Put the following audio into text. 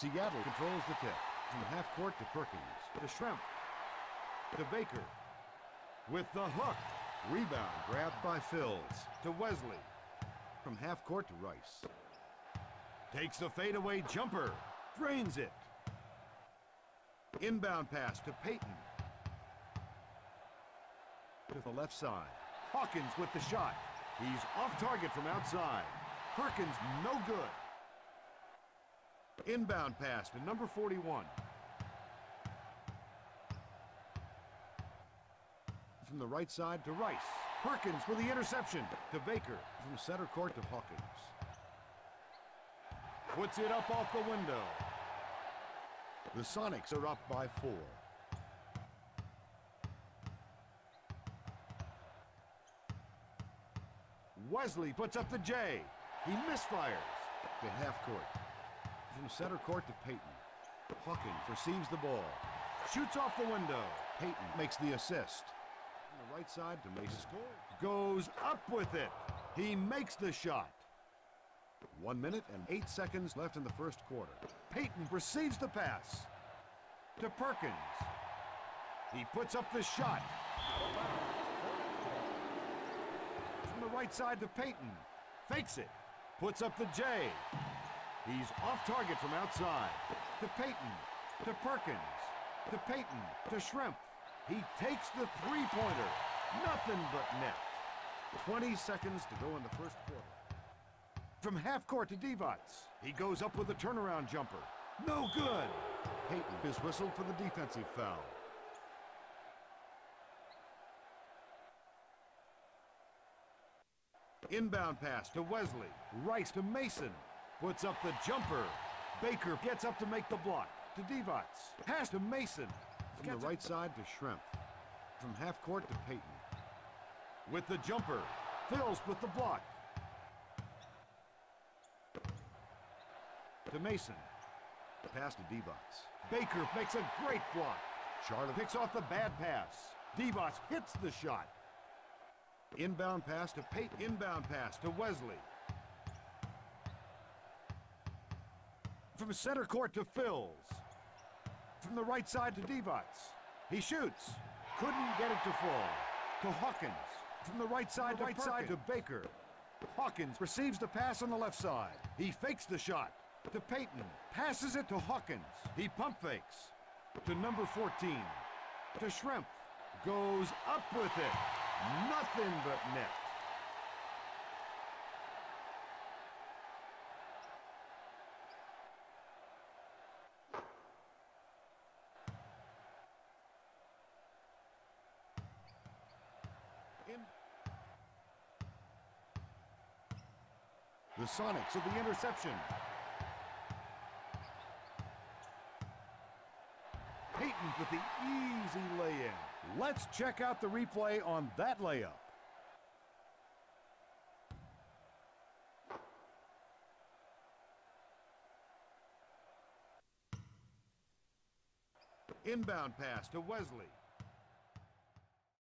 Seattle controls the tip. From half court to Perkins, to Schrempf, to Baker. With the hook. Rebound grabbed by Phills, to Wesley. From half court to Rice. Takes the fadeaway jumper. Drains it. Inbound pass to Payton. To the left side. Hawkins with the shot. He's off target from outside. Perkins no good. Inbound pass to number 41. From the right side to Rice. Perkins with the interception to Baker. From center court to Hawkins. Puts it up off the window. The Sonics are up by four. Wesley puts up the J. He misfires to half court. Center court to Payton. Hawkins receives the ball. Shoots off the window. Payton makes the assist. On the right side to Mason. Goes up with it. He makes the shot. One minute and eight seconds left in the first quarter. Payton receives the pass. To Perkins. He puts up the shot. From the right side to Payton. Fakes it. Puts up the J. He's off target from outside. To Payton, To Perkins. To Payton, To Schrempf. He takes the three-pointer. Nothing but net. 20 seconds to go in the first quarter. From half court to Divac. He goes up with a turnaround jumper. No good. Payton is whistled for the defensive foul. Inbound pass to Wesley. Rice to Mason. Puts up the jumper. Baker gets up to make the block. To Divac. Pass to Mason. From the right side to Schrempf. From half court to Payton. With the jumper. Phills with the block. To Mason. Pass to Divac. Baker makes a great block. Charlotte picks off the bad pass. Divac hits the shot. Inbound pass to Payton. Inbound pass to Wesley. From center court to Phills. From the right side to Divac. He shoots. Couldn't get it to fall. To Hawkins. From the right side, the to, right side to Baker. Hawkins receives the pass on the left side. He fakes the shot. To Payton. Passes it to Hawkins. He pump fakes. To number 14. To Schrempf. Goes up with it. Nothing but net. In the Sonics of the interception. Payton with the easy lay-in. Let's check out the replay on that layup. Inbound pass to Wesley.